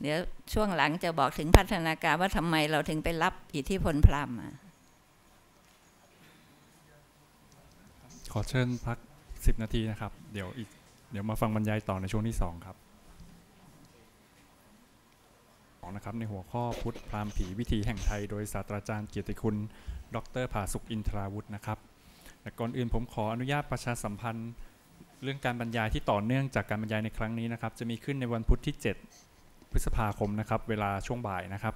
เดี๋ยวช่วงหลังจะบอกถึงพัฒนาการว่าทำไมเราถึงไปรับอิทธิพลพราหมณ์มาขอเชิญพักสิบนาทีนะครับ เดี๋ยวอีกเดี๋ยวมาฟังบรรยายต่อในช่วงที่สองครับสองนะครับในหัวข้อพุทธพราหมณ์ผีวิถีแห่งไทย โดยศาสตราจารย์เกียรติคุณ ดรผาสุกอินทราวุฒินะครับแต่ก่อนอื่นผมขออนุญาตประชาสัมพันธ์เรื่องการบรรยายที่ต่อเนื่องจากการบรรยายในครั้งนี้นะครับ จะมีขึ้นในวันพุธที่ 7 พฤษภาคมนะครับ เวลาช่วงบ่ายนะครับ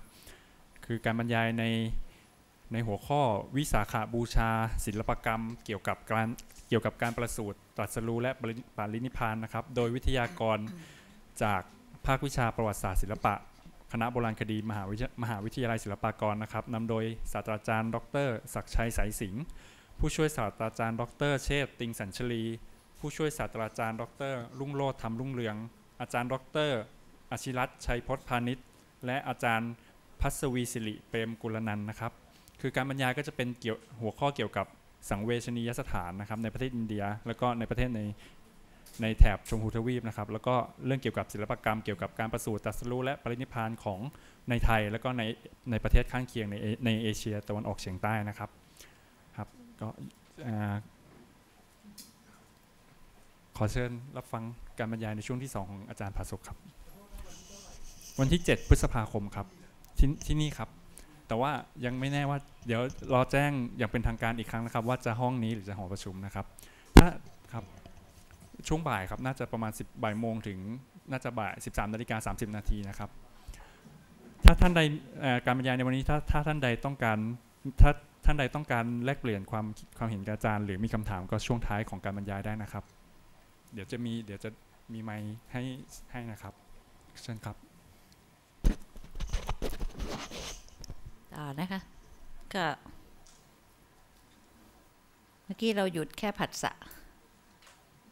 คือการบรรยายในในหัวข้อวิสาขาบูชา ศิลปกรรม เกี่ยวกับการเกี่ยวกับการประสูติตรัสรู้และปริปารินิพานนะครับ โดยวิทยากรจากภาควิชาประวัติศาสตร์ศิลปะ คณะโบราณคดีมหาวิทยามหาวิทยาลัยศิลปากรนะครับนำโดยศาสตราจารย์ ดรศักชัยสายสิงห์ผู้ช่วยศาสตราจารย์ ดร เชษฐ์ติงสัญชลี ผู้ช่วยศาสตราจารย์ ดร รุ่งโรธธรรมรุ่งเรือง อาจารย์ ดร อาชิรัตชัยพจน์พาณิชย์และอาจารย์พัศวีสิริเปรมกุลนันนะครับ คือการบรรยายก็จะเป็นเกี่ยวหัวข้อเกี่ยวกับสังเวชนียสถานนะครับในประเทศอินเดีย แล้วก็ในประเทศในในแถบชมพูทวีปนะครับ แล้วก็เรื่องเกี่ยวกับศิลปกรรมเกี่ยวกับการประสูติตรัสรู้และปรินิพานของในไทย แล้วก็ในในประเทศข้างเคียงในในเอเชียตะวันออกเฉียงใต้นะครับครับก็ขอเชิญรับฟังการบรรยายในช่วงที่ 2 ของอาจารย์ภาสุกครับ วันที่ 7 พฤษภาคมครับที่ที่นี่ครับ แต่ว่ายังไม่แน่ว่าเดี๋ยวรอแจ้งอย่างเป็นทางการอีกครั้งนะครับ ว่าจะห้องนี้หรือจะหอประชุมนะครับ ถ้าครับช่วงบ่ายครับน่าจะประมาณ 10บ่ายโมงถึงน่าจะบ่าย 13นาฬิกา30นาทีนะครับ ถ้าท่านใดการบรรยายในวันนี้ถ้าถ้าท่านใดต้องการถ้าท่านใดต้องการแลกเปลี่ยนความความเห็นกับอาจารย์ หรือมีคำถามก็ช่วงท้ายของการบรรยายได้นะครับ เดี๋ยวจะมีเดี๋ยวจะมีไมค์ให้ให้นะครับเชิญครับ ต่อนะคะ ก็ เมื่อกี้เราหยุดแค่ผัสสะ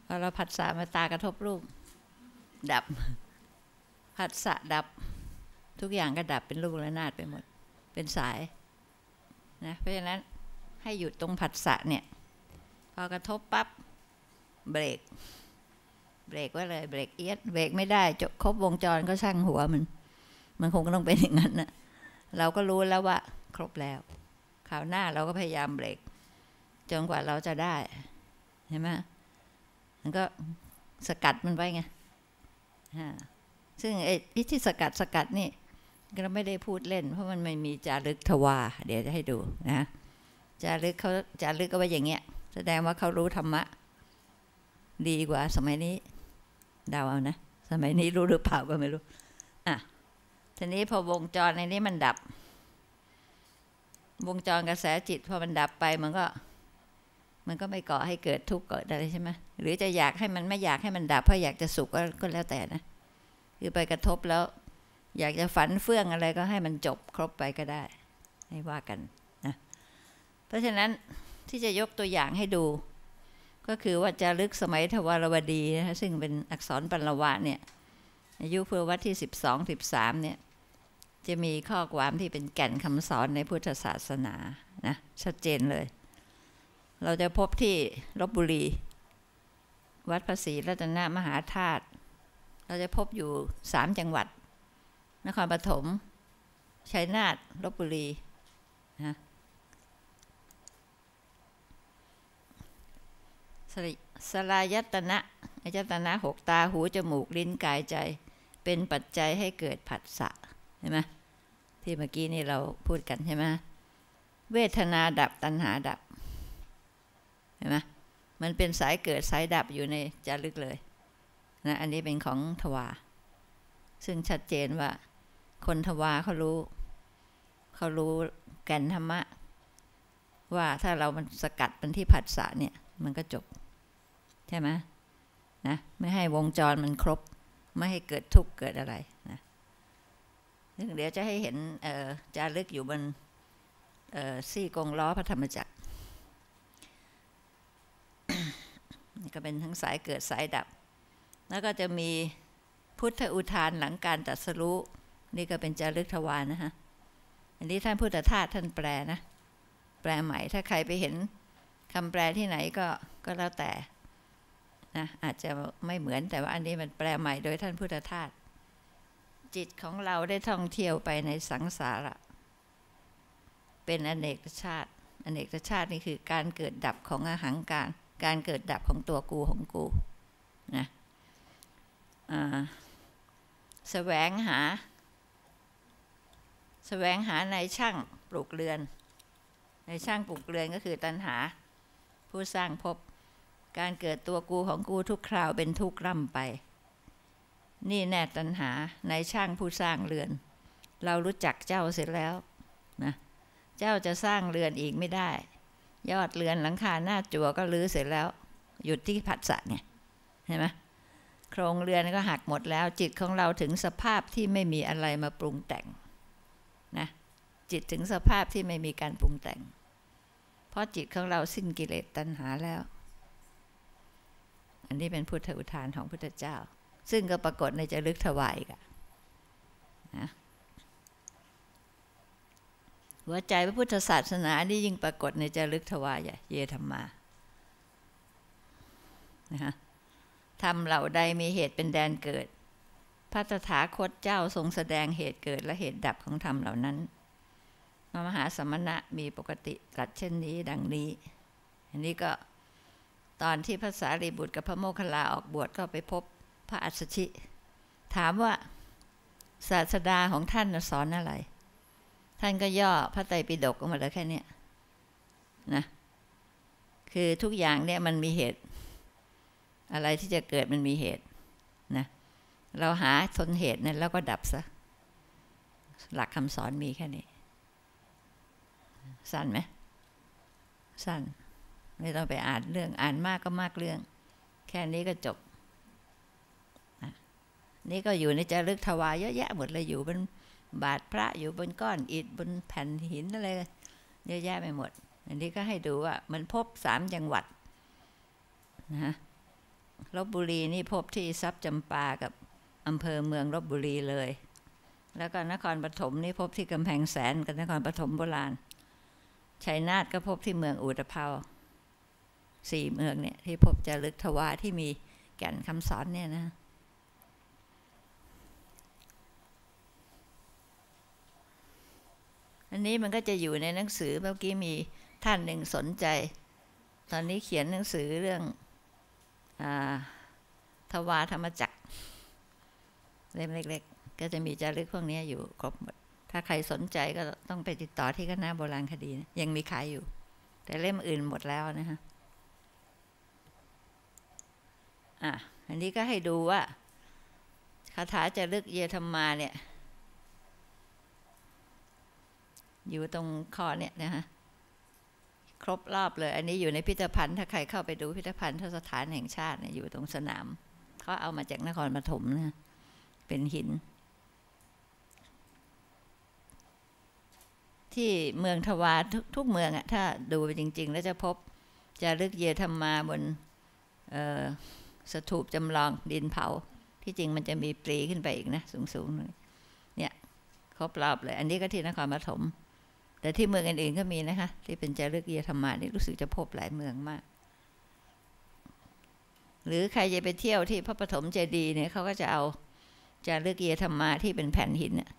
พอเราผัสสะมาตากระทบรูป ดับ ผัสสะดับ ทุกอย่างก็ดับเป็นลูกระนาดไปหมด เป็นสายนะเพราะฉะนั้นให้หยุดตรงผัสสะเนี่ย พอกระทบปั๊บเบรก เบรกไว้เลย เบรกเอียด เบรกไม่ได้จบครบวงจรก็ช่างหัวมัน มันคงต้องเป็นอย่างนั้นนะ เราก็รู้แล้วว่า ครบแล้วคราวหน้าเราก็พยายามเบรกจนกว่าเราจะได้เห็นไหมมันก็สกัดมันไว้ไงซึ่งไอ้ที่สกัดสกัดนี่เราไม่ได้พูดเล่น เพราะมันไม่มีจารึกทวาเดี๋ยวจะให้ดูนะจารึกเขาจารึกก็ไว้อย่างเงี้ย แสดงว่าเขารู้ธรรมะ ดีกว่าสมัยนี้ดาวเอานะ สมัยนี้รู้หรือเปล่าก็ไม่รู้ อะ ทีนี้พอวงจรในนี้มันดับ วงจรกระแสจิตพอมันดับไปมันก็ มันก็ไม่ก่อให้เกิดทุกข์เกิดอะไรใช่ไหมหรือจะอยากให้มันไม่อยากให้มันดับเพราะอยากจะสุขก็แล้วแต่นะคือไปกระทบแล้ว อยากจะฝันเฟื่องอะไรก็ให้มันจบครบไปก็ได้ให้ว่ากันนะเพราะฉะนั้นที่จะยกตัวอย่างให้ดู ก็คือว่าจารึกสมัยทวารวดีนะซึ่งเป็นอักษรปัลวะเนี่ยอายุเพุทธวัตที่สิบสองสิบสามเนี่ย จะมีข้อความที่เป็นแก่นคำสอนในพุทธศาสนานะชัดเจนเลย เราจะพบที่ลบบุรี วัดภาษีรัตนมหาธาตุเราจะพบอยู่สามจังหวัด นครปฐมชัยนาทลบบุรีนะสริสลายตนะอายตนะหกตาหู จมูก ลิ้นกายใจ เป็นปัจจัยให้เกิดผัสสะ ห็นไหมที่เมื่อกี้นี่เราพูดกันใช่ไหมเวทนาดับตัณหาดับเห็นไหมมันเป็นสายเกิดสายดับอยู่ในจารึกเลยนะอันนี้เป็นของทวาซึ่งชัดเจนว่า คนทวาเขารู้เขารู้แก่นธรรมะ ว่าถ้าเรามันสกัดมันที่ผัสสะเนี่ย มันก็จบ ใช่ไหมนะไม่ให้วงจรมันครบ ไม่ให้เกิดทุกข์เกิดอะไรนะ ซึ่งเดี๋ยวจะให้เห็นจารึกอยู่บนซี่กงล้อพระธรรมจักรนี่ก็เป็นทั้งสายเกิดสายดับ แล้วก็จะมีพุทธอุทานหลังการตรัสรู้นี่ก็เป็นจารึกทวารนะฮะ อันนี้ท่านพุทธทาสท่านแปลนะ แปลใหม่ ถ้าใครไปเห็นคำแปลที่ไหนก็ก็แล้วแต่นะอาจจะไม่เหมือนแต่ว่าอันนี้มันแปลใหม่โดยท่านพุทธทาส จิตของเราได้ท่องเที่ยวไปในสังสาระ เป็นอเนกชาติ อเนกชาตินี่คือการเกิดดับของอาหังการ การเกิดดับของตัวกูของกูนะแสวงหา แสวงหาในช่างปลูกเรือน ในช่างปลูกเรือนก็คือตัณหา ผู้สร้างพบ การเกิดตัวกูของกูทุกคราวเป็นทุกข์ร่ำไป นี่แน่ตัณหาในช่างผู้สร้างเรือน เรารู้จักเจ้าเสร็จแล้วนะเจ้าจะสร้างเรือนอีกไม่ได้ ยอดเรือนหลังคาหน้าจั่วก็ลื้อเสร็จแล้ว หยุดที่ผัสสะไงเห็นไหมโครงเรือนก็หักหมดแล้วจิตของเราถึงสภาพที่ไม่มีอะไรมาปรุงแต่งนะจิตถึงสภาพที่ไม่มีการปรุงแต่ง เพราะจิตของเราสิ้นกิเลสตัณหาแล้ว อันนี้เป็นพุทธอุทานของพุทธเจ้า ซึ่งก็ปรากฏในจารึกถวายกันะหัวใจพระพุทธศาสนานี่ยิ่งปรากฏในจารึกถวายเยธรรมานะฮะทำเหล่าใดมีเหตุเป็นแดนเกิด พระตถาคตเจ้าทรงแสดงเหตุเกิดและเหตุดับของธรรมเหล่านั้นมหาสมณะมีปกติตัดเช่นนี้ดังนี้ อันนี้ก็ตอนที่พระสารีบุตรกับพระโมคคัลลาออกบวชก็ไปพบ พระอัสสชิ ถามว่าศาสดาของท่านสอนอะไร ท่านก็ย่อพระไตรปิฎกออกมาแล้วแค่นี้นะคือทุกอย่างเนี่ยมันมีเหตุ อะไรที่จะเกิดมันมีเหตุนะเราหาทนเหตุนั้นแล้วก็ดับซะ หลักคำสอนมีแค่นี้ สั้นไหมสั้น ไม่ต้องไปอ่านเรื่องอ่านมากก็มากเรื่อง แค่นี้ก็จบ นี่ก็อยู่ในจารึกทวายเยอะแยะหมดเลยอยู่บนบาทพระอยู่บนก้อนอิฐบนแผ่นหินอะไรเยอะแยะไปหมด อันนี้ก็ให้ดูว่ามันพบสามจังหวัดนะลบบุรีนี่พบที่ทรัพย์จำปากับอำเภอเมืองลบบุรีเลย แล้วก็นครปฐมนี่พบที่กำแพงแสนกับนครปฐมโบราณชัยนาทก็พบที่เมืองอุตภเปาสี่เมืองเนี่ยที่พบจารึกทวาที่มีแก่นคำสอนเนี่ยนะ อันนี้มันก็จะอยู่ในหนังสือเมื่อกี้มีท่านหนึ่งสนใจ ตอนนี้เขียนหนังสือเรื่องทวารธรรมจักรเล่มเล็ก ๆ ก็จะมีจารึกพวกนี้อยู่ครบหมด ถ้าใครสนใจก็ต้องไปติดต่อที่คณะโบราณคดีนะยังมีขายอยู่ แต่เล่มอื่นหมดแล้วนะฮะอะอันนี้ก็ให้ดูว่าคาถาจารึกเยธรรมาเนี่ย อยู่ตรงคอเนี่ยนะฮะครบรอบเลย อันนี้อยู่ในพิพิธภัณฑ์ถ้าใครเข้าไปดูพิพิธภัณฑ์ทสถานแห่งชาติเนี่ยอยู่ตรงสนามเขาเอามาจากนครปฐมนะเป็นหิน ที่เมืองทวารททุกเมืองอะถ้าดูไปจริง ๆ แล้วจะพบจะลึกเยธรรมาบนสถูปจำลองดินเผา ที่จริงมันจะมีปรีขึ้นไปอีกนะ สูงๆเนี่ยครบรอบเลย อันนี้ก็ที่นครปฐม แต่ที่เมืองอื่นๆก็มีนะคะ ที่เป็นจารึกเยธรรมานี่รู้สึกจะพบหลายเมืองมาก หรือใครจะไปเที่ยวที่พระปฐมเจดีย์เนี่ยเขาก็จะเอาจารึกเยธรรมาที่เป็นแผ่นหินเนี่ย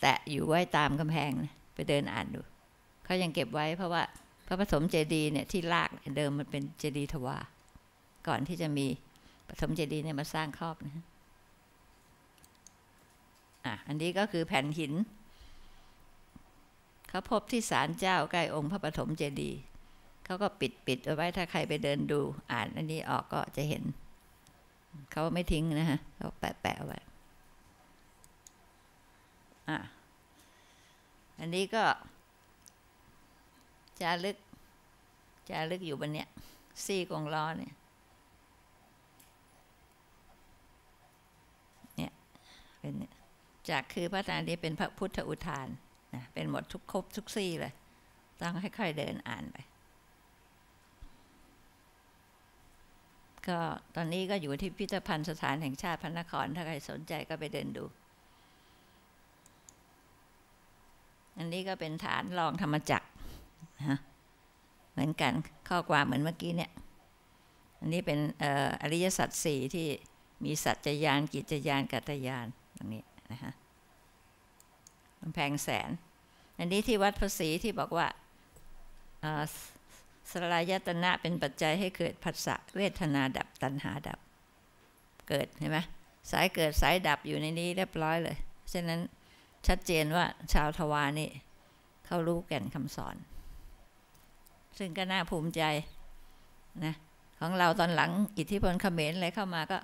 แตะอยู่ไว้ตามกำแพงไปเดินอ่านดูเขายังเก็บไว้เพราะว่าพระปฐมเจดีย์เนี่ยที่ลากเดิมมันเป็นเจดีย์ทวาก่อนที่จะมีปฐมเจดีย์เนี่ยมาสร้างครอบนะอะอันนี้ก็คือแผ่นหิน เขาพบที่ศาลเจ้าใกล้องค์พระปฐมเจดีย์เขาก็ปิดปิดเอาไว้ถ้าใครไปเดินดู อ่านอันนี้ออกก็จะเห็น เขาไม่ทิ้งนะฮะเขาแปะแปะไว้อะอันนี้ก็จารึกจารึกอยู่บนเนี้ยซี่กงล้อเนี่ยเนี่ยเป็นเนี่ยจากคือพระอาจารย์นี้เป็นพระพุทธอุทาน นะเป็นหมดทุกครบทุกซี่เลย ต้องค่อยๆเดินอ่านไป ก็ตอนนี้ก็อยู่ที่พิพิธภัณฑ์สถานแห่งชาติพระนคร ถ้าใครสนใจก็ไปเดินดู อันนี้ก็เป็นฐานรองธรรมจักรนะเหมือนกันข้อความเหมือนเมื่อกี้เนี่ย อันนี้เป็นอริยสัจสี่ที่มีสัจจยานกิจยานกัตยานตรงนี้นะฮะำแพงแสน อันนี้ที่วัดภาษีที่บอกว่าสลายตนะเป็นปัจจัยให้เกิดผัสสะเวทนาดับตัณหาดับ เกิดเห็นไหมสายเกิดสายดับอยู่ในนี้เรียบร้อยเลยฉะนั้นชัดเจนว่าชาวทวานี่เขารู้แก่นคำสอน ซึ่งก็น่าภูมิใจนะของเราตอนหลังอิทธิพลเขมรอะไรเข้ามาก็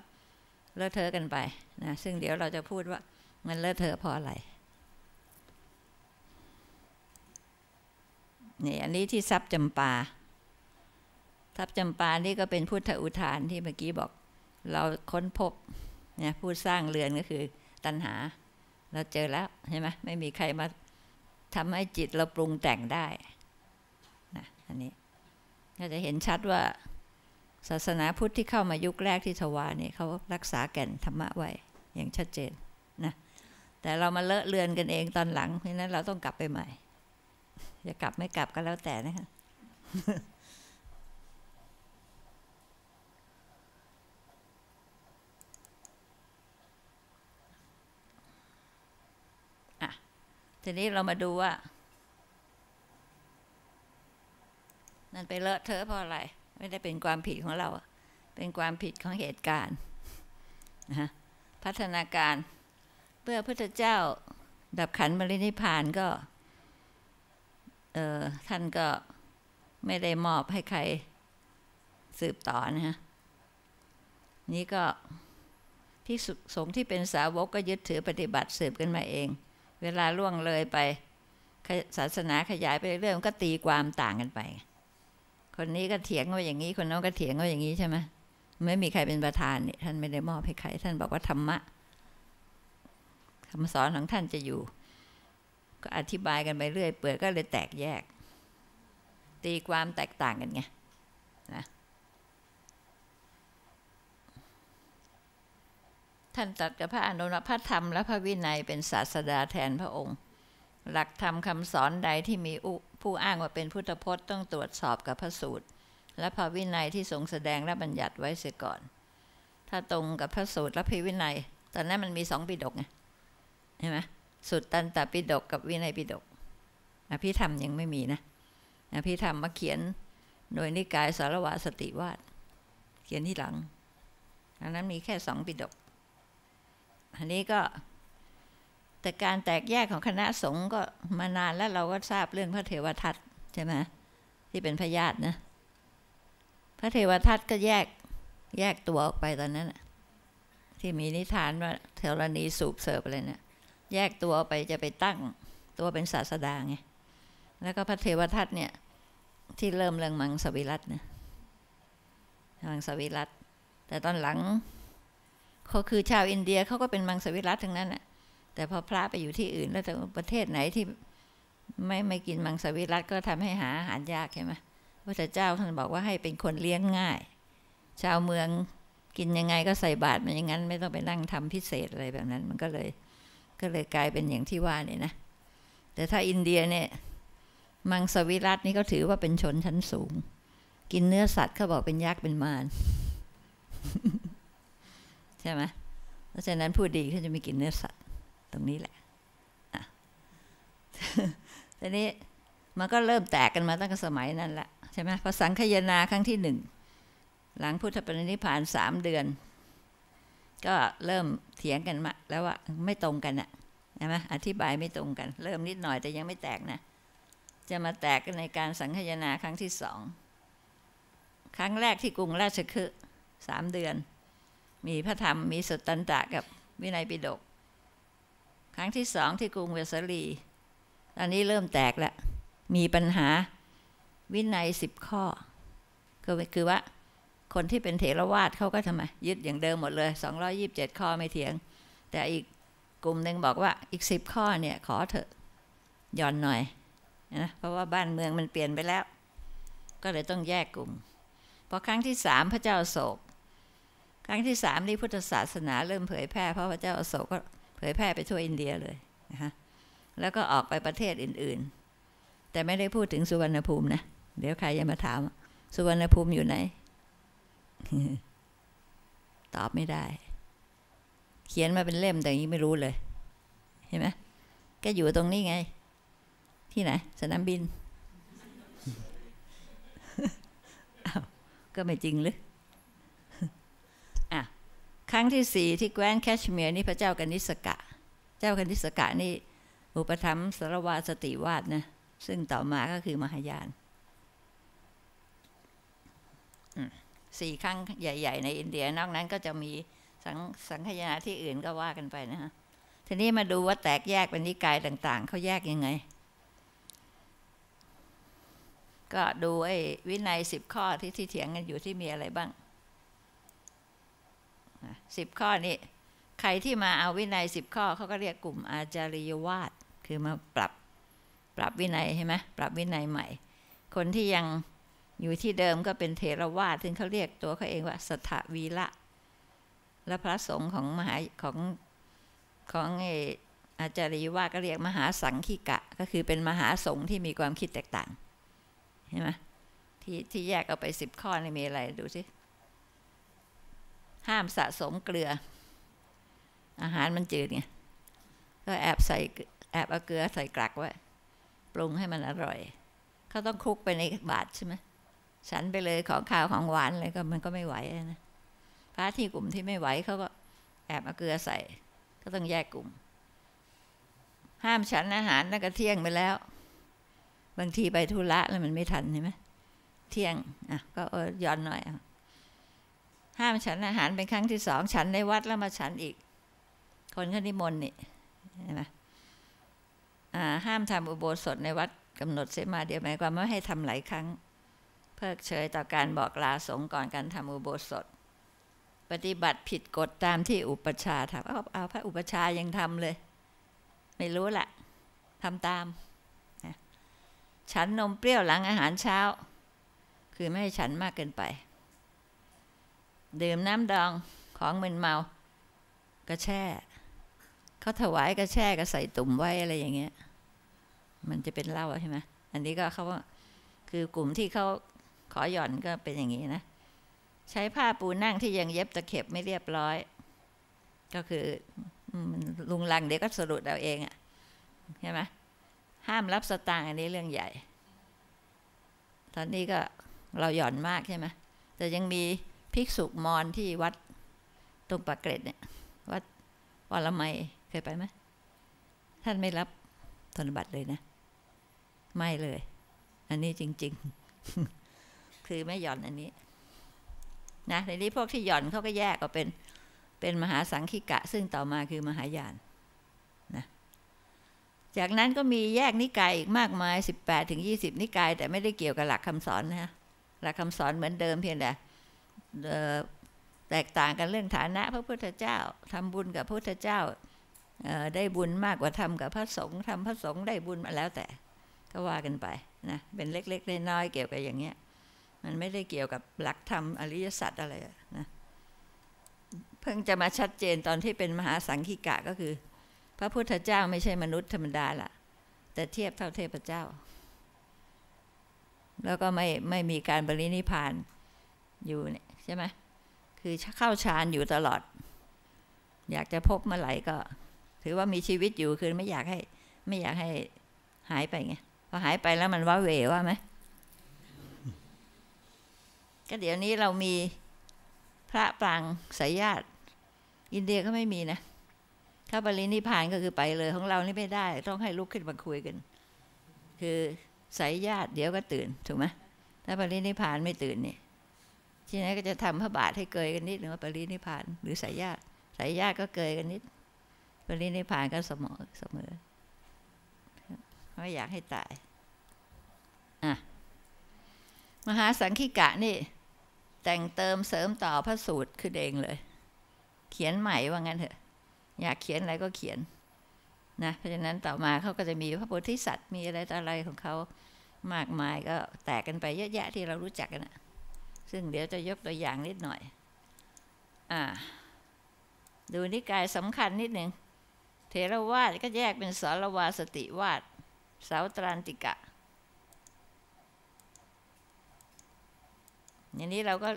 เลอะเทอะกันไปนะซึ่งเดี๋ยวเราจะพูดว่ามันเลอะเทอะเพราะอะไร นี่อันนี้ที่ทรัพย์จำปาทรัพย์จำปานี่ก็เป็นพุทธอุทานที่เมื่อกี้บอก เราค้นพบเนี่ยผู้สร้างเรือนก็คือตัณหา เราเจอแล้วใช่ไหมไม่มีใครมาทำให้จิตเราปรุงแต่งได้นะอันนี้ก็จะเห็นชัดว่าศาสนาพุทธที่เข้ามายุคแรกที่ทวารเนี่ยเขารักษาแก่นธรรมะไว้อย่างชัดเจนนะแต่เรามาเลอะเลือนกันเองตอนหลังเพราะนั้นเราต้องกลับไปใหม่ จะกลับไม่กลับก็แล้วแต่นะคะทีนี้เรามาดูว่า นั่นไปเลอะเทอะเพราะอะไร ไม่ได้เป็นความผิดของเรา เป็นความผิดของเหตุการณ์นะพัฒนาการ เพื่อพระเจ้า ดับขันมรินิพานก็ เออท่านก็ไม่ได้มอบให้ใครสืบต่อนะฮะนี่ก็ที่สงฆ์ที่เป็นสาวกก็ยึดถือปฏิบัติสืบกันมาเอง เวลาล่วงเลยไปศาสนาขยายไปเรื่อยมันก็ตีความต่างกันไป คนนี้ก็เถียงว่าอย่างนี้ คนนั้นก็เถียงว่าอย่างนี้ใช่ไหมไม่มีใครเป็นประธานนี่ท่านไม่ได้มอบให้ใคร ท่านบอกว่าธรรมะคำสอนของท่านจะอยู่ ก็อธิบายกันไปเรื่อย เปื่อยก็เลยแตกแยก ตีความแตกต่างกันไงนะท่านตัดกับพระอนุนพระธรรมและพระวินัยเป็นศาสดาแทนพระองค์ หลักธรรมคำสอนใดที่มีผู้อ้างว่าเป็นพุทธพจน์ต้องตรวจสอบกับพระสูตร และพระวินัยที่ทรงแสดงและบัญญัติไว้เสียก่อน ถ้าตรงกับพระสูตรและพระวินัย ตอนนั้นมันมีสองปิฎกไงใช่ไหม สุดตันตปิฎกกับวินัยปิฎกอภิธรรมยังไม่มีนะอภิธรรมมาเขียนโดยนิกายสารวาสติวาดเขียนที่หลัง อันนั้นมีแค่สองปิฎกอันนี้ก็ แต่การแตกแยกของคณะสงฆ์ก็มานานแล้วเราก็ทราบเรื่องพระเทวทัตใช่ไหมที่เป็นพญาตินะ พระเทวทัตก็แยกแยกตัวออกไปตอนนั้นที่มีนิทานว่าเทรณีสูบเสิร์ฟอะไรเนะี่ย แยกตัวไปจะไปตั้งตัวเป็นศาสดาไงแล้วก็พระเทวทัตเนี่ย ที่เริ่มเรื่องมังสวิรัตเนี่ยมังสวิรัตแต่ตอนหลังเขาคือชาวอินเดียเขาก็เป็นมังสวิรัตทั้งนั้นแหละแต่พอพระไปอยู่ที่อื่น แล้วแต่ประเทศไหนที่ไม่ไม่กินมังสวิรัตก็ทำให้หาอาหารยากใช่ไหมพระเจ้าท่านบอกว่าให้เป็นคนเลี้ยงง่าย ชาวเมืองกินยังไงก็ใส่บาตรมันอย่างนั้น ไม่ต้องไปนั่งทำพิเศษอะไรแบบนั้น มันก็เลย ก็เลยกลายเป็นอย่างที่ว่านี่นะ แต่ถ้าอินเดียเนี่ย มังสวิรัตนี่ก็ถือว่าเป็นชนชั้นสูง กินเนื้อสัตว์เขาบอกเป็นยักษ์เป็นมารใช่ไหมเพราะฉะนั้นผู้ดีเขาจะไม่กินเนื้อสัตว์ ตรงนี้แหละทีนี้มันก็เริ่มแตกกันมาตั้งแต่สมัยนั้นแหละใช่ไหมพอสังคยนาครั้งที่หนึ่ง หลังพุทธปรินิพานสามเดือน ก็เริ่มเถียงกันมาแล้วว่าไม่ตรงกันอะใช่ไหมอธิบายไม่ตรงกัน เริ่มนิดหน่อยแต่ยังไม่แตกนะ จะมาแตกกันในการสังคยนาครั้งที่สอง ครั้งแรกที่กรุงราชคฤห์สามเดือน มีพระธรรมมีสุตตันตะกับวินัยปิฎกครั้งที่สองที่กรุงเวสลี ตอนนี้เริ่มแตกแล้ว มีปัญหาวินัยสิบข้อ ก็คือว่า คนที่เป็นเถรวาทเขาก็ทำไมยึดอย่างเดิมหมดเลยสองยิบเจ็ดข้อไม่เถียง แต่อีกกลุ่มหนึ่งบอกว่าอีกสิบข้อเนี่ยขอเถอะย่อนหน่อยนะเพราะว่าบ้านเมืองมันเปลี่ยนไปแล้ว ก็เลยต้องแยกกลุ่มพอครั้งที่สามพระเจ้าโศก ครั้งที่สามนี่พุทธศาสนาเริ่มเผยแพร่เพราะพระเจ้าโศกก็เผยแพร่ไปทั่วอินเดียเลยนะคะแล้วก็ออกไปประเทศอื่นๆ แต่ไม่ได้พูดถึงสุวรรณภูมินะ เดี๋ยวใครจะมาถาม สุวรรณภูมิอยู่ไหน ตอบไม่ได้ เขียนมาเป็นเล่มแต่ยังไม่รู้เลย เห็นไหมก็อยู่ตรงนี้ไง ที่ไหนสนามบินก็ไม่จริงหรืออะครั้งที่สี่ที่แคว้นแคชเมียร์นี่พระเจ้ากนิสกะ เจ้ากนิสกะนี่ อุปถัมสารวาสติวาดนะ ซึ่งต่อมาก็คือมหายาน อืม สี่ครั้งใหญ่ ๆ ในอินเดีย นอกนั้นก็จะมีสังสังคายนาที่อื่นก็ว่ากันไปนะฮะทีนี้มาดูว่าแตกแยกเป็นนิกายต่าง ๆเขาแยกยังไง ก็ดูไอ้วินัยสิบข้อที่ที่เถียงกันอยู่ที่มีอะไรบ้างสิบข้อนี้ใครที่มาเอาวินัยสิบข้อเขาก็เรียกกลุ่มอาจาริยวาดคือมาปรับปรับวินัยใช่ไหมปรับวินัยใหม่ คนที่ยัง อยู่ที่เดิมก็เป็นเทรวาสซึ่งเขาเรียกตัวเขาเองว่าสถวีละและพระสงฆ์ของมหาของของไออาจาริยวาสก็เรียกมหาสังคิกะ ก็คือเป็นมหาสงฆ์ที่มีความคิดแตกต่างเห็นไหมที่ที่แยกเอาไปสิบข้อนี่มีอะไรดูสิห้ามสะสมเกลือ อาหารมันจืดไงก็แอบใส่แอบเอาเกลือใส่กลักไว้ปรุงให้มันอร่อย เขาต้องคลุกไปในบาตรใช่ไหม ฉันไปเลยของข้าวของหวานอะไรก็มันก็ไม่ไหวนะพระที่กลุ่มที่ไม่ไหวเขาก็แอบเอาเกลือใส่ ก็ต้องแยกกลุ่ม ห้ามฉันอาหารนั่นก็เที่ยงไปแล้ว บางทีไปธุระแล้วมันไม่ทันใช่ไหมเที่ยงอะก็เออย้อนหน่อยห้ามฉันอาหารเป็นครั้งที่สองฉันในวัดแล้วมาฉันอีก คนเขานิมนต์นี่ใช่ไหมห้ามทำอุโบสถในวัดกำหนดเสมาเดียวหมายความว่าให้ทำหลายครั้ง พิกเฉยต่อการบอกลาสงก่อนการทำอุโบสถ ปฏิบัติผิดกฎตามที่อุปชาทำเอาเอาพระอุปชายังทำเลย ไม่รู้แหละทำตามฉันนมเปรี้ยวหลังอาหารเช้า คือไม่ให้ฉันมากเกินไป ดื่มน้ำดองของมึนเมากระแช่เขาถวายกระแช่ก็ใส่ตุ่มไว้อะไรอย่างเงี้ย มันจะเป็นเหล้าใช่ไหมอันนี้ก็เขาคือกลุ่มที่เขา ขอหย่อนก็เป็นอย่างนี้นะ ใช้ผ้าปูนั่งที่ยังเย็บตะเข็บไม่เรียบร้อย ก็คือลุงลังเดี๋ยวก็สรุปเอาเองอะใช่ไหมห้ามรับสตางค์อันนี้เรื่องใหญ่ ตอนนี้ก็เราหย่อนมากใช่ไหมแต่ยังมีภิกษุมอนที่วัดตรงปากเกร็ดเนี่ย วัดวรไมเคยไปไหมท่านไม่รับธนบัตรเลยนะ ไม่เลย อันนี้จริง ๆ คือไม่หย่อนอันนี้นะในนี้พวกที่หย่อนเขาก็แยกออกเป็นเป็นมหาสังคิกะ ซึ่งต่อมาคือมหายานนะจากนั้นก็มีแยกนิกายอีกมากมาย 18ถึง20 นิกาย แต่ไม่ได้เกี่ยวกับหลักคำสอนนะหลักคำสอนเหมือนเดิมเพียงแต่แตกต่างกันเรื่องฐานะ พระพุทธเจ้าทำบุญกับพระพุทธเจ้าได้บุญมากกว่าทำกับพระสงฆ์ทำพระสงฆ์ได้บุญมาแล้วแต่ก็ว่ากันไปนะเป็นเล็กๆน้อยๆเกี่ยวกับอย่างเงี้ย มันไม่ได้เกี่ยวกับหลักธรรมอริยสัจอะไรนะเพิ่งจะมาชัดเจนตอนที่เป็นมหาสังคิกะก็คือ พระพุทธเจ้าไม่ใช่มนุษย์ธรรมดาละแต่เทียบเท่าเทพเจ้า แล้วก็ไม่ไม่มีการบริณิพานอยู่เนี่ยใช่ไหมคือเข้าฌานอยู่ตลอด อยากจะพบเมื่อไหร่ก็ ถือว่ามีชีวิตอยู่คือไม่อยากให้ ไม่อยากให้หายไปไงพอหายไปแล้วมันว้าเหวว่าไหม ก็เดี๋ยวนี้เรามีพระปรางสายญาติ อินเดียก็ไม่มีนะ ถ้าปรินิพานก็คือไปเลยของเรานี่ไม่ได้ ต้องให้ลุกขึ้นมาคุยกัน คือสายญาติเดี๋ยวก็ตื่นถูกไหมถ้าปรินิพานไม่ตื่นนี่ทีนี้ก็จะทำพระบาทให้เกยกันนิดหนึ่งว่าปรินิพาน หรือสายญาติสายญาติก็เกยกันนิดปรินิพานก็เสมอเสมอไม่อยากให้ตายอะมหาสังคิกะนี่ แต่งเติมเสริมต่อพระสูตรคือเองเลย เขียนใหม่ว่างั้นเถอะ อยากเขียนอะไรก็เขียนนะเพราะฉะนั้นต่อมาเขาก็จะมีพระโพธิสัตว์มีอะไรต่ออะไรของเขามากมายก็แตกกันไปเยอะแยะที่เรารู้จักกันนะซึ่งเดี๋ยวจะยกตัวอย่างนิดหน่อยอ่าดูนิกายสำคัญนิดหนึ่งเทรวาสก็แยกเป็นสารวาสติวาสสาวตรานติกะ อย่างนี้เราก็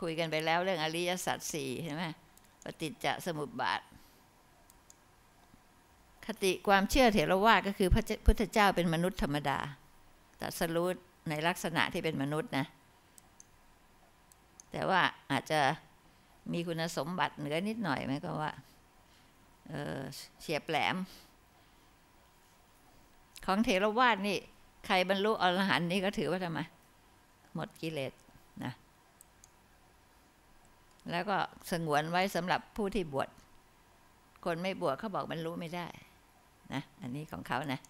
คุยกันไปแล้วเรื่องอริยสัจสี่ใช่ไหมปฏิจจสมุปบาทขติความเชื่อเถรวาทก็คือพระพุทธเจ้าเป็นมนุษย์ธรรมดาตรัสรู้ในลักษณะที่เป็นมนุษย์นะ แต่ว่าอาจจะมีคุณสมบัติเหนือนิดหน่อยไหมก็ว่าเเฉียบแหลม ของเถรวาทนี่ ใครบรรลุอรหันต์นี่ก็ถือว่าทำไมหมดกิเลส แล้วก็สงวนไว้สำหรับผู้ที่บวชคนไม่บวชเขาบอกบรรลุไม่ได้นะอันนี้ของเขานะ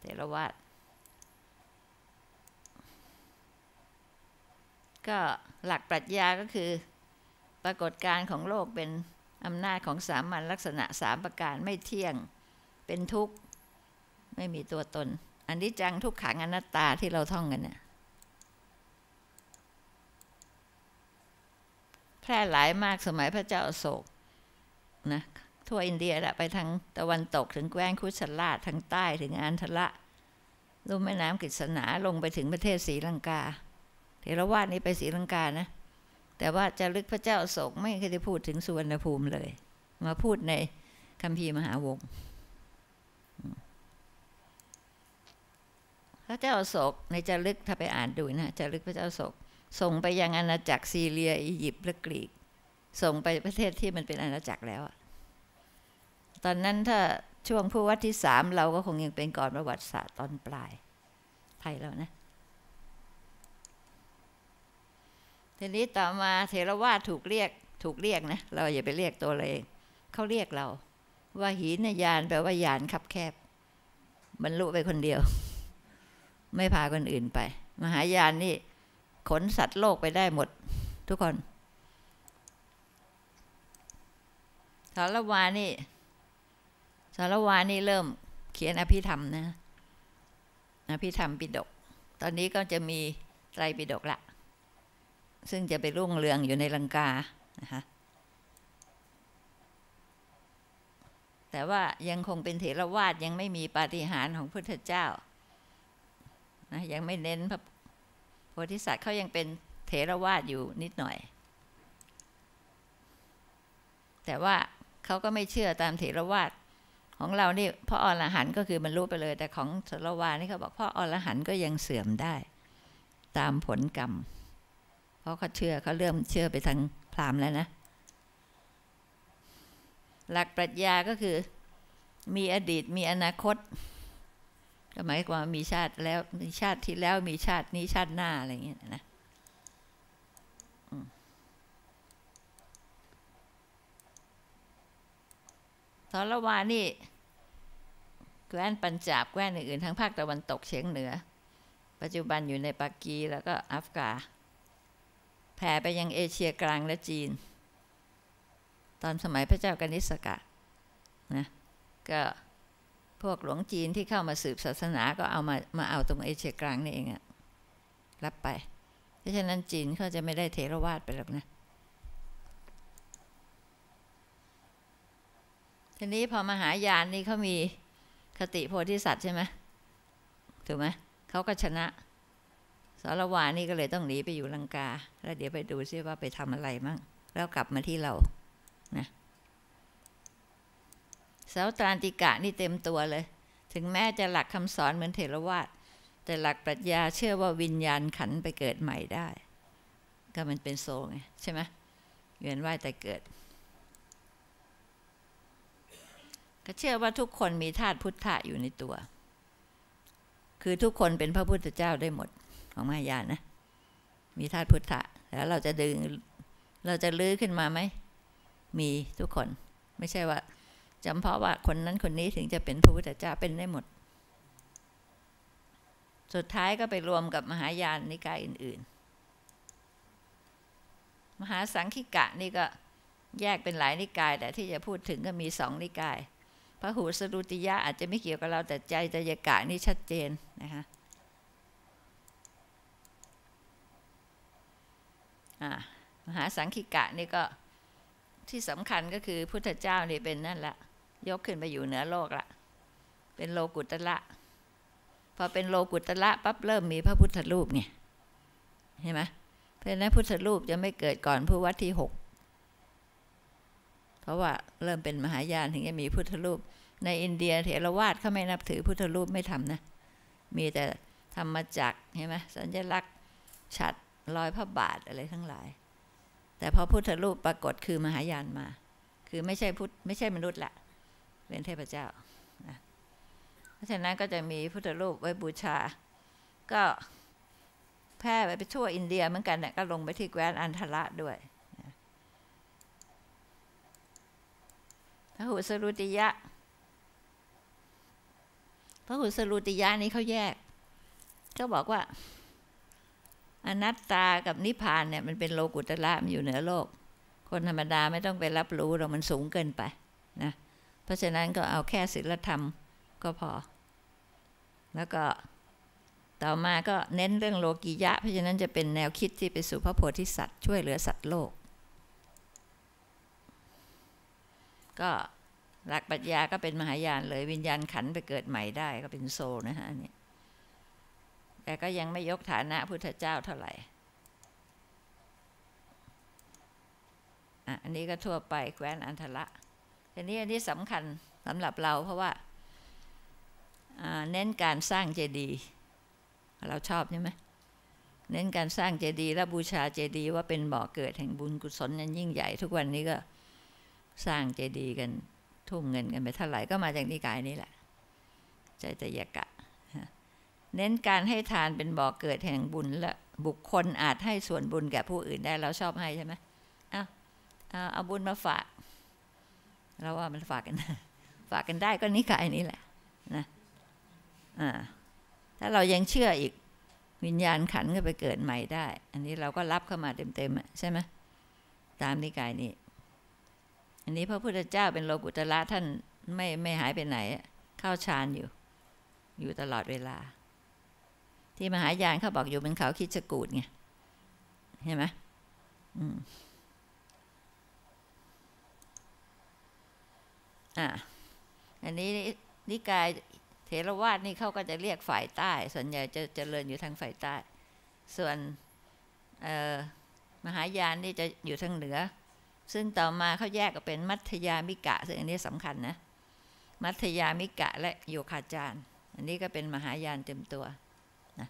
เถรวาทก็หลักปรัชญาก็คือ ปรากฏการของโลกเป็นอำนาจของสามัญลักษณะสามประการไม่เที่ยงเป็นทุกข์ ไม่มีตัวตน อันนี้จังทุกขังอนัตตาที่เราท่องกันเนี่ย แพร่หลายมากสมัยพระเจ้าโศกนะทั่วอินเดียแหละไปทางตะวันตกถึงแคว้นคุชลาทางใต้ถึงอันทละลุ่มแม่น้ำกฤษณาลงไปถึงประเทศศรีลังกาเทรวาสนี้ไปศรีลังกานะ แต่ว่าจะลึกพระเจ้าโศกไม่เคยได้พูดถึงสุวรรณภูมิเลย มาพูดในคัมภีร์มหาวงพระเจ้าโศกในจารึกถ้าไปอ่านดูนะจารึกพระเจ้าโศก ส่งไปยังอาณาจักรซีเรียอียิปต์และกรีก ส่งไปประเทศที่มันเป็นอาณาจักรแล้วตอนนั้นถ้าช่วงผู้วัดที่สามเราก็คงยังเป็นก่อนประวัติศาสตร์ตอนปลายไทยแล้วนะทีนี้ต่อมาเทรวาสถูกเรียกถูกเรียกนะ เราอย่าไปเรียกตัวเราเองเขาเรียกเรา ว่าหินยานแปลว่ายานคับแคบบรรลุไปคนเดียว ไม่พาคนอื่นไป มหายานนี่ ขนสัตว์โลกไปได้หมด ทุกคนสารวานี่สารวานี่เริ่มเขียนอภิธรรมนะ อภิธรรมปิดก ตอนนี้ก็จะมีไตรปิดกละ ซึ่งจะไปรุ่งเรืองอยู่ในลังกา นะคะ แต่ว่ายังคงเป็นเถรวาทยังไม่มีปาฏิหาริย์ของพุทธเจ้านะยังไม่เน้นพระ โพธิสัตว์เขายังเป็นเถรวาทอยู่นิดหน่อย แต่ว่าเขาก็ไม่เชื่อตามเถรวาทของเรานี่พ่ออรหันต์ก็คือบรรลุไปเลย แต่ของสรวานี่เขาบอกพ่ออรหันต์ก็ยังเสื่อมได้ ตามผลกรรม เพราะเขาเชื่อเขาเริ่มเชื่อไปทางพราหมณ์แล้วนะ หลักปรัชญาก็คือ มีอดีตมีอนาคต ก็หมายความมีชาติแล้วมีชาติที่แล้วมีชาตินี้ชาติหน้าอะไรอย่างเงี้ยนะสรวานี่แคว้นปัญจาบแคว้นอื่นๆทั้งภาคตะวันตกเฉียงเหนือ ปัจจุบันอยู่ในปากีแล้วก็อัฟกาแผ่ไปยังเอเชียกลางและจีน ตอนสมัยพระเจ้ากนิสกะนะก็ พวกหลวงจีนที่เข้ามาสืบศาสนาก็เอามามาเอาตรงเอเชียกลางนี่เองอะรับไป เพราะฉะนั้นจีนเขาจะไม่ได้เทรวาสไปหรอกนะ ทีนี้พอมหายานนี่เขามีคติโพธิสัตว์ใช่ไหมถูกไหมเขาก็ชนะสารวานี่ก็เลยต้องหนีไปอยู่ลังกา แล้วเดี๋ยวไปดูซิว่าไปทำอะไรมั่งแล้วกลับมาที่เรานะ สาวตรานติกะนี่เต็มตัวเลย ถึงแม้จะหลักคำสอนเหมือนเทรวาสแต่หลักปรัชญาเชื่อว่าวิญญาณขันไปเกิดใหม่ได้ ก็มันเป็นโซไงใช่ไหมเวียนว่ายแต่เกิด ก็เชื่อว่าทุกคนมีธาตุพุทธะอยู่ในตัว คือทุกคนเป็นพระพุทธเจ้าได้หมดของมายานะ มีธาตุพุทธะ แล้วเราจะดึง เราจะลื้อขึ้นมาไหม มีทุกคน ไม่ใช่ว่า จำเพาะว่าคนนั้นคนนี้ถึงจะเป็นพระพุทธเจ้าเป็นได้หมด สุดท้ายก็ไปรวมกับมหายานนิกายอื่น ๆ มหาสังคิกะนี่ก็แยกเป็นหลายนิกาย แต่ที่จะพูดถึงก็มีสองนิกายพระหูสรุติยะอาจจะไม่เกี่ยวกับเราแต่ใจใจยกะนี่ชัดเจนนะคะมหาสังคิกะนี่ก็ที่สำคัญก็คือพุทธเจ้านี่เป็นนั่นละ ยกขึ้นไปอยู่เหนือโลกละเป็นโลกุตละ พอเป็นโลกุตละปั๊บเริ่มมีพระพุทธรูปเนี่ยเห็นไหมเพราะนั้นพุทธรูปจะไม่เกิดก่อนผู้วัดที่หกเพราะว่าเริ่มเป็นมหายานถึงจะมีพุทธรูป ในอินเดียเถรวาทเขาไม่นับถือพุทธรูปไม่ทำนะ มีแต่ทำมาจากเห็นไหมสัญลักษณ์ฉัดรอยพระบาทอะไรทั้งหลาย แต่พอพุทธรูปปรากฏคือมหายานมา คือไม่ใช่พุทธไม่ใช่มนุษย์ละ เป็นเทพเจ้าเพราะฉะนั้นก็จะมีพุทธรูปไว้บูชา ก็แพร่ไปทั่วอินเดียเหมือนกันเนี่ยก็ลงไปที่แคว้นอันทระด้วยพระหุสรุติยะพระหุสรุติยะนี้เขาแยก ก็บอกว่า อนัตตากับนิพพานเนี่ยมันเป็นโลกุตละมันอยู่เหนือโลก คนธรรมดาไม่ต้องไปรับรู้เรามันสูงเกินไปนะ เพราะฉะนั้นก็เอาแค่ศีลธรรมก็พอ แล้วก็ต่อมาก็เน้นเรื่องโลกิยะ เพราะฉะนั้นจะเป็นแนวคิดที่ไปสู่พระโพธิสัตว์ช่วยเหลือสัตว์โลก ก็หลักปรัชญาก็เป็นมหายานเลยวิญญาณขันไปเกิดใหม่ได้ก็เป็นโซนะฮะนี่แต่ก็ยังไม่ยกฐานะพุทธเจ้าเท่าไหร่อะอันนี้ก็ทั่วไปแคว้นอันทละ ทีนี้อันนี้สำคัญสำหรับเราเพราะว่าเน้นการสร้างเจดีย์เราชอบใช่ไหมเน้นการสร้างเจดีย์และบูชาเจดีย์ว่าเป็นบ่อกเกิดแห่งบุญกุศลนั้นยิ่งใหญ่ทุกวันนี้ก็สร้างเจดีย์กันทุ่มเงินกันไปเท่าไหร่ก็มาจากนิกายนี้แหละใจตยกะ เน้นการให้ทานเป็นบ่อกเกิดแห่งบุญและบุคคลอาจให้ส่วนบุญแก่ผู้อื่นได้เราชอบให้ใช่ไหมเอาเอาเอาบุญมาฝาก เราว่ามันฝากกันฝากกันได้ก็นิกายนี้แหละนะอ่าถ้าเรายังเชื่ออีกวิญญาณขันก็ไปเกิดใหม่ได้ อันนี้เราก็รับเข้ามาเต็มๆใช่ไหมตามนิกายนี้ อันนี้พระพุทธเจ้าเป็นโลกุตละท่านไม่ไม่หายไปไหน เข้าฌานอยู่ อยู่ตลอดเวลา ที่มหายานเขาบอกอยู่เป็นเขาคิดจกูดไงเห็นไหมอืม อ่าอันนี้นิกายเทรวาสนี่เขาก็จะเรียกฝ่ายใต้ ส่วนใหญ่จะจะเจริญอยู่ทางฝ่ายใต้ ส่วนมหายานนี่จะอยู่ทางเหนือ ซึ่งต่อมาเขาแยกก็เป็นมัธยามิกะ ซึ่งอันนี้สำคัญนะ มัธยามิกะและโยคาจารอันนี้ก็เป็นมหายานเต็มตัวนะ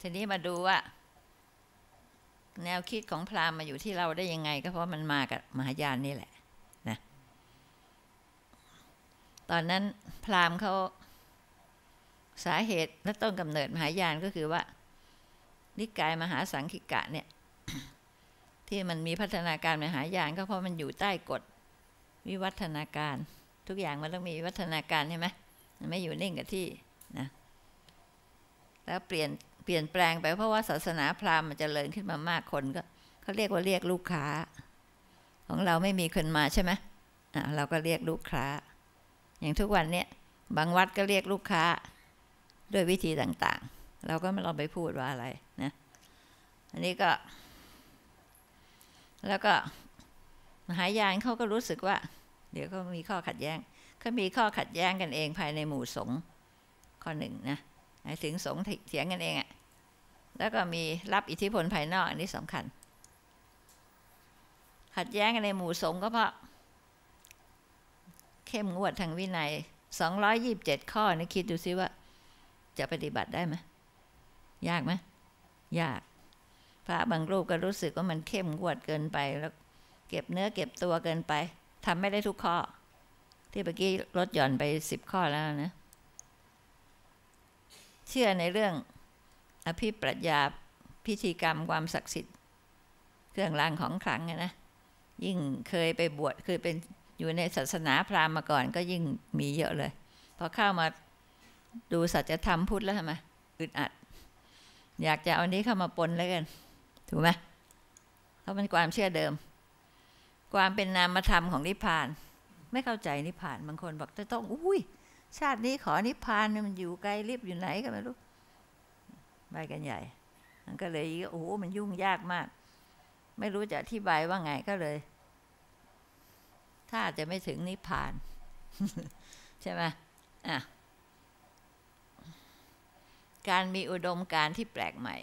ทีนี้มาดูว่า แนวคิดของพราหมณ์มาอยู่ที่เราได้ยังไง ก็เพราะมันมากับมหายานนี่แหละนะตอนนั้นพราหมณ์เขาสาเหตุและต้นกำเนิดมหายานก็คือว่า นิกายมหาสังคิกะเนี่ย ที่มันมีพัฒนาการมหายานก็เพราะมันอยู่ใต้กฎวิวัฒนาการ ทุกอย่างมันต้องมีวิวัฒนาการใช่ไหมมันไม่อยู่นิ่งกับที่นะแล้วเปลี่ยน เปลี่ยนแปลงไปเพราะว่าศาสนาพราหมณ์มันจเจริญขึ้นมามากคนก็เขาเรียกว่าเรียกลูกค้า ของเราไม่มีคนมาใช่ไหมอะเราก็เรียกลูกค้า อย่างทุกวันเนี้ยบางวัดก็เรียกลูกค้า ด้วยวิธีต่างๆ เราก็ไม่ลองไปพูดว่าอะไรนะอันนี้ก็ แล้วก็มหายานเขาก็รู้สึกว่า เดี๋ยวก็มีข้อขัดแย้งเขามีข้อขัดแย้งกันเองภายในหมู่สงฆ์ข้อหนึ่งนะ ถึงสงเถียงกันเองอะ่ะแล้วก็มีรับอิทธิพลภายนอก อันนี้สำคัญ ขัดแย้งกันในหมู่สงฆ์ก็เพราะ เข้มงวดทางวินัยสองร้อยยิบเจ็ดข้อนี่คิดดูซิว่า จะปฏิบัติได้ไหมยากไหมยาก พระบางรูปก็รู้สึกว่ามันเข้มงวดเกินไป แล้วเก็บเนื้อเก็บตัวเกินไปทำไม่ได้ทุกข้อ ที่เมื่อกี้ลดหย่อนไปสิบข้อแล้วนะ เชื่อในเรื่องอภิปรัชญาพิธีกรรมความศักดิ์สิทธิ์ เครื่องรางของขลังนะยิ่งเคยไปบวชเคยเป็นอยู่ในศาสนาพราหมณ์มาก่อน ก็ยิ่งมีเยอะเลย พอเข้ามาดูสัจธรรมพุทธแล้วทำไมอึดอัด อยากจะเอานี้เข้ามาปนแล้วกัน ถูกไหมเพราะมันความเชื่อเดิม ความเป็นนามธรรมของนิพพาน ไม่เข้าใจนิพพานบางคนบอกจะต้องอุ้ย ชาตินี้ขอนิพพานมันอยู่ไกลรีบอยู่ไหนก็ไม่รู้ไปกันใหญ่ มันก็เลยโอ้โหมันยุ่งยากมาก ไม่รู้จะอธิบายว่าไงก็เลย ถ้าจะไม่ถึงนิพพาน ใช่ไหมอะการมีอุดมการที่แปลกใหม่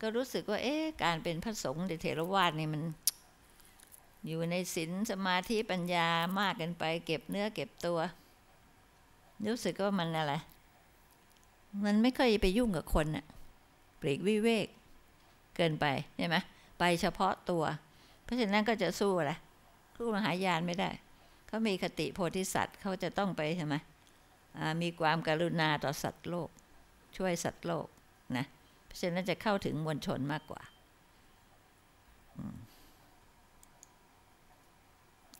ก็รู้สึกว่า เอ๊ะการเป็นพระสงฆ์ในเทรวาสนี่มัน อยู่ในศีลสมาธิปัญญามากเกินไป เก็บเนื้อเก็บตัว รู้สึกว่ามันอะไร มันไม่ค่อยไปยุ่งกับคนอะปลีกวิเวก เกินไปใช่ไหมไปเฉพาะตัว เพราะฉะนั้นก็จะสู้อะไรสู้มหายานไม่ได้ เขามีคติโพธิสัตว์เขาจะต้องไปใช่ไหมมีความการุณาต่อสัตว์โลก ช่วยสัตว์โลกนะเพราะฉะนั้นจะเข้าถึงมวลชนมากกว่า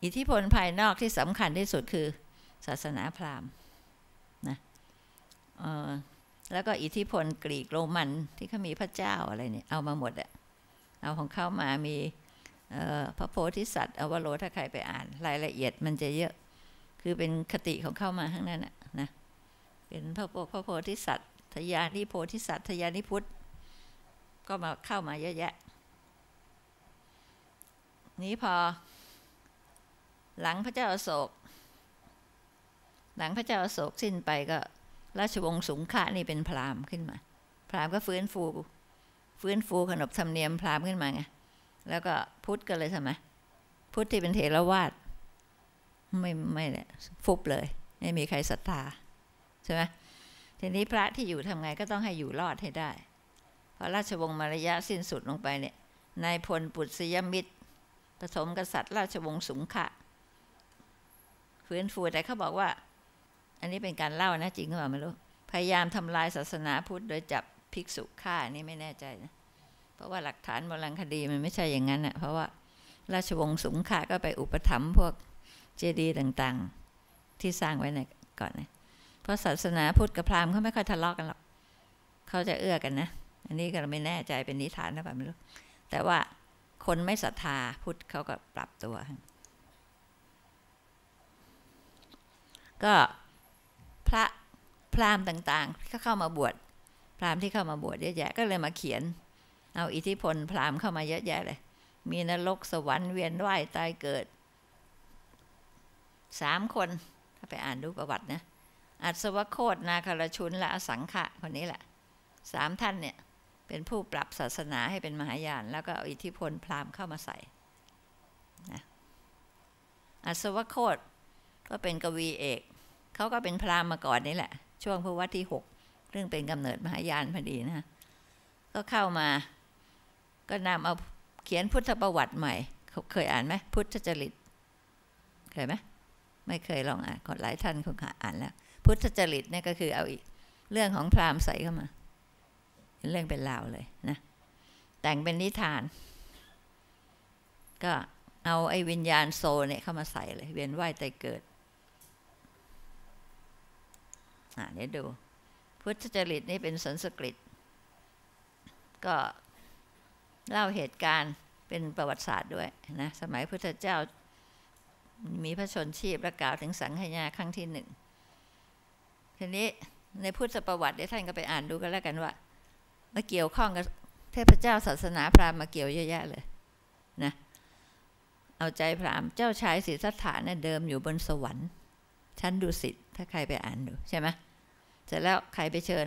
อิทธิพลภายนอกที่สำคัญที่สุดคือ ศาสนาพราหมณ์ แล้วก็อิทธิพลกรีกโรมันที่เขามีพระเจ้าอะไรเนี่ยเอามาหมดอะเอาของเขามามีพระโพธิสัตว์อวโรถ้าใครไปอ่าน รายละเอียดมันจะเยอะ คือเป็นคติของเข้ามาทั้งนั้นนะเป็นพระพระโพธิสัตว์ทยานิโพธิสัตว์ทยานิพุทธก็มาเข้ามาเยอะแยะ นี้พอ หลังพระเจ้าอโศก หลังพระเจ้าอโศกสิ้นไปก็ ราชวงศ์สุงขะนี่เป็นพราหมณ์ขึ้นมา พราหมณ์ก็ฟื้นฟู ฟื้นฟูขนบธรรมเนียมพราหมณ์ขึ้นมาไงแล้วก็พุทธก็เลยทำไมพุทธที่เป็นเถรวาทไม่ไม่เนี่ยฟุบเลย ไม่มีใครศรัทธาใช่ไหมทีนี้พระที่อยู่ทำไงก็ต้องให้อยู่รอดให้ได้พอราชวงศ์มารยะสิ้นสุดลงไปเนี่ยนายพลปุษยมิตรผสมกษัตริย์ราชวงศ์สุงขะฟื้นฟูแต่เขาบอกว่า อันนี้เป็นการเล่านะจริงหรือเปล่าไม่รู้ พยายามทำลายศาสนาพุทธโดยจับภิกษุฆ่านี่ไม่แน่ใจนะเพราะว่าหลักฐานโบราณคดีมันไม่ใช่อย่างนั้นนะเพราะว่าราชวงศ์สุงขะก็ไปอุปถัมภ์พวกเจดีย์ต่างๆ ที่สร้างไว้ในก่อนนะเพราะศาสนาพุทธกับพราหมณ์เขาไม่ค่อยทะเลาะกันหรอกเขาจะเอื้อกันนะ อันนี้ก็ไม่แน่ใจเป็นนิทานหรือเปล่าไม่รู้ แต่ว่าคนไม่ศรัทธาพุทธเขาก็ปรับตัว ก็ พระพราหมณ์ต่างๆก็เข้ามาบวชพราหมณ์ที่เข้ามาบวชเยอะแยะก็เลยมาเขียน เอาอิทธิพลพราหมณ์เข้ามาเยอะแยะเลย มีนรกสวรรค์เวียนว่ายตายเกิดสามคนถ้าไปอ่านดูประวัตินะอัศวโคตนาคารชุนและอสังขะคนนี้แหละสามท่านเนี่ยเป็นผู้ปรับศาสนาให้เป็นมหายาน แล้วก็เอาอิทธิพลพราหมณ์เข้ามาใส่นะอัศวโคตก็เป็นกวีเอก เขาก็เป็นพราหมณ์มาก่อนนี่แหละ ช่วงพระวัตที่หกเรื่องเป็นกำเนิดมหายานพอดีนะก็เข้ามา ก็นำเอาเขียนพุทธประวัติใหม่ เคยอ่านไหมพุทธจริต เคยไหมไม่เคยลองอ่านคนหลายท่านคงอ่านแล้ว พุทธจริตนี่ก็คือเอาอีกเรื่องของพราหมณ์ใส่เข้ามาเป็นเรื่องเป็นราวเลยนะแต่งเป็นนิทาน ก็เอาไอ้วิญญาณโซเนี่ยเข้ามาใส่เลย เวียนว่ายตายเกิด อ่าเดี๋ยวดู พุทธจริตนี่เป็นสันสกฤต ก็เล่าเหตุการณ์เป็นประวัติศาสตร์ด้วยนะสมัยพุทธเจ้ามีพระชนชีพประกาศถึงสังขยาครั้งที่หนึ่งทีนี้ในพุทธประวัติเดี๋ยวท่านก็ไปอ่านดูกันแล้วกันว่ามาเกี่ยวข้องกับเทพเจ้าศาสนาพราหมณ์มาเกี่ยวเยอะแยะเลยนะเอาใจพราหมณ์เจ้าชายศรีสัทธาเนี่ยเดิมอยู่บนสวรรค์ชั้นดุสิตถ้าใครไปอ่านดูใช่ไหม เสร็จแล้วใครไปเชิญ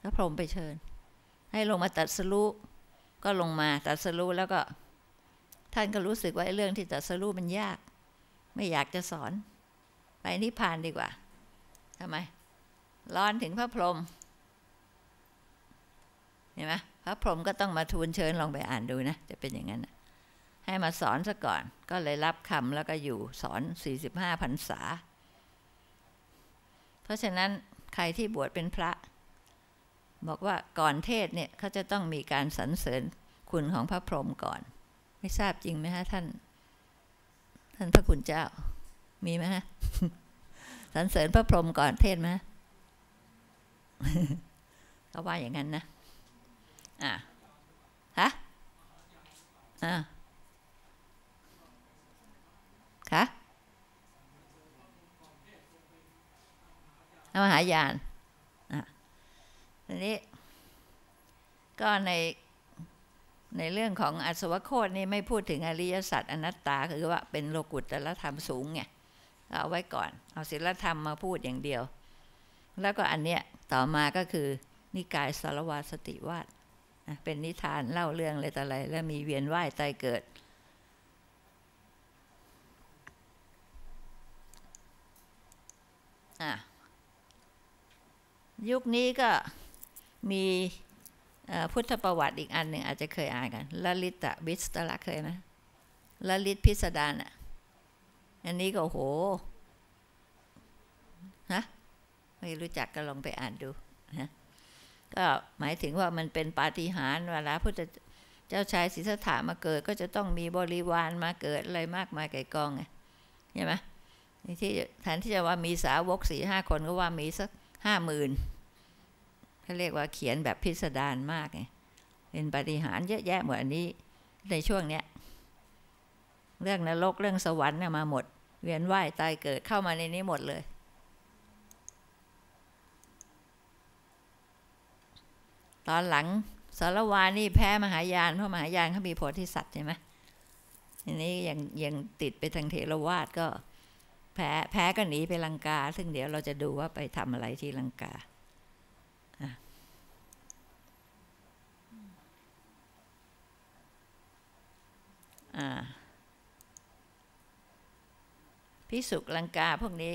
พระพรหมไปเชิญ ให้ลงมาตัดสรุก็ลงมาตัดสรุแล้วก็ ท่านก็รู้สึกว่าเรื่องที่ตัดสรุมันยาก ไม่อยากจะสอน ไปนิพพานดีกว่าทำไม ร้อนถึงพระพรหมเห็นไหมพระพรหมก็ต้องมาทูลเชิญลองไปอ่านดูนะ จะเป็นอย่างนั้นให้มาสอนซะก่อน ก็เลยรับคำแล้วก็อยู่สอน 45พรรษา เพราะฉะนั้นใครที่บวชเป็นพระ บอกว่าก่อนเทศเนี่ยเขาจะต้องมีการสรรเสริญคุณของพระพรหมก่อน ไม่ทราบจริงไหมฮะท่าน ท่านพระคุณเจ้า มีไหมฮะสรรเสริญพระพรหมก่อนเทศไหมเขาว่าอย่างนั้นนะอะฮะอะคะ มหายานอะทีนี้ก็ในในเรื่องของอสวโคตนี่ไม่พูดถึงอริยสัจอนัตตาคือว่าเป็นโลกุตตรธรรมสูงไงเอาไว้ก่อน เอาศีลธรรมมาพูดอย่างเดียว แล้วก็อันเนี้ยต่อมาก็คือนิกายสารวาสติวาดเป็นนิทานเล่าเรื่องอะไรต่ออะไร แล้วมีเวียนว่ายตายเกิด อะ ยุคนี้ก็มีพุทธประวัติอีกอันหนึ่งอาจจะเคยอ่านกันลลิตะวิสตละเคยไหมลลิตพิสดารอะ อันนี้ก็โหนะไม่รู้จักก็ลองไปอ่านดูนะก็หมายถึงว่ามันเป็นปาฏิหาริย์เวลาพุทธเจ้าชายศรีสถามาเกิด ก็จะต้องมีบริวารมาเกิดอะไรมากมายไก่กองไงใช่ไหมที่แทนที่จะว่ามีสาวกสี่ห้าคนก็ว่ามีสัก ห้าหมื่นเขาเรียกว่าเขียนแบบพิสดารมากไงเป็นปฏิหารเยอะแยะเหมือนอันนี้ในช่วงเนี้ยเรื่องนรกเรื่องสวรรค์เนี่ยมาหมด เวียนว่ายตายเกิดเข้ามาในนี้หมดเลย ตอนหลังสารวานี่แพ้มหายานเพราะมหายานเขามีโพธิสัตว์ใช่ไหมอันนี้ยังยังติดไปทางเถรวาทก็ แพ้แพ้ก็หนีไปลังกา ซึ่งเดี๋ยวเราจะดูว่าไปทำอะไรที่ลังกาพิสุกลังกาพวกนี้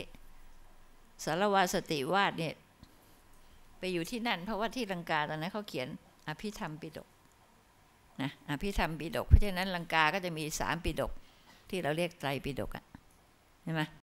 สารวาสติวาดเนี่ยไปอยู่ที่นั่น เพราะว่าที่ลังกาตอนนั้นเขาเขียนอภิธรรมปิฎกนะอภิธรรมปิฎกเพราะฉะนั้นลังกาก็จะมีสามปิฎกที่เราเรียกไตรปิฎกอะใช่ไหม